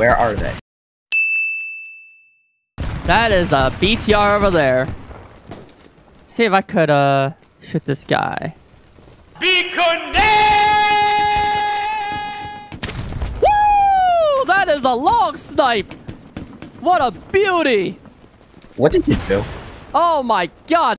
Where are they? That is a BTR over there. See if I could uh shoot this guy. Be condemned! Woo! That is a long snipe. What a beauty. What did you do? Oh my god.